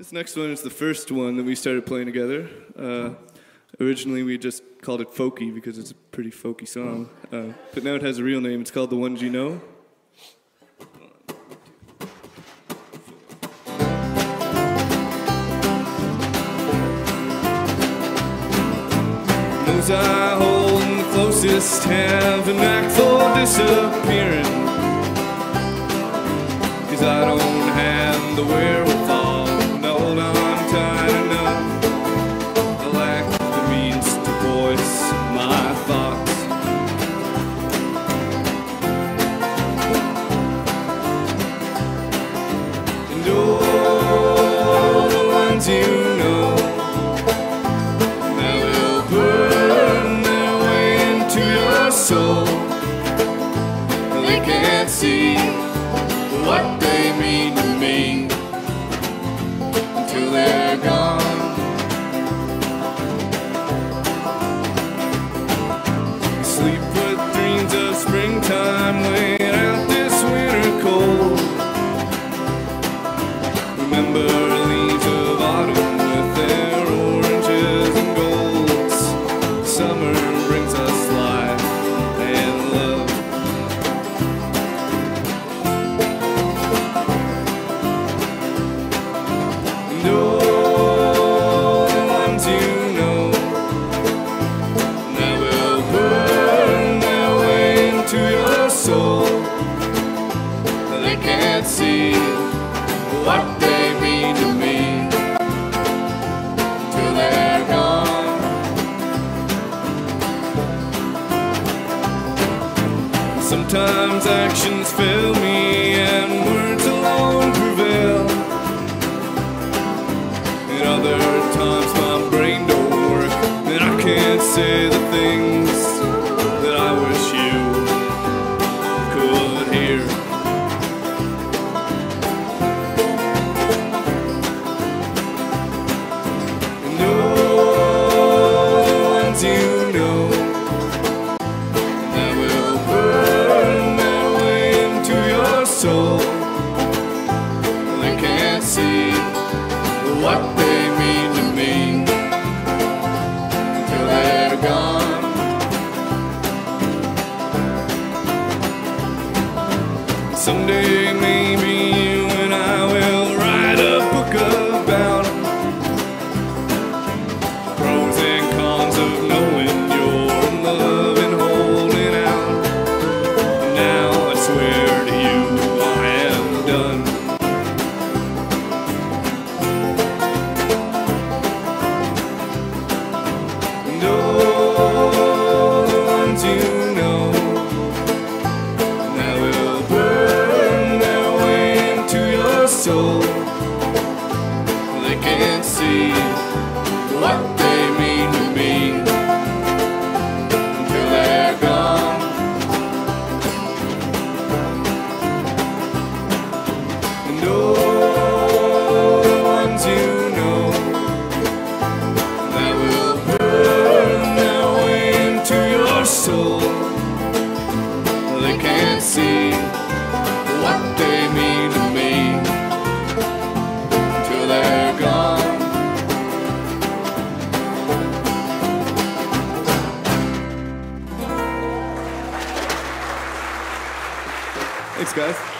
This next one is the first one that we started playing together. Uh, originally, we just called it Folky because it's a pretty folky song. Uh, but now it has a real name. It's called The Ones You Know. Those I hold the closest have an act for disappearing. Cause I don't have the wherewithal your soul. They can't see what they mean to me until they're gone. Sleep Sometimes actions fail me and words alone prevail. Other times my brain don't work and I can't say the things that I wish you could hear. The ones you know that will burn their way into your soul. Someday maybe your Thanks, guys.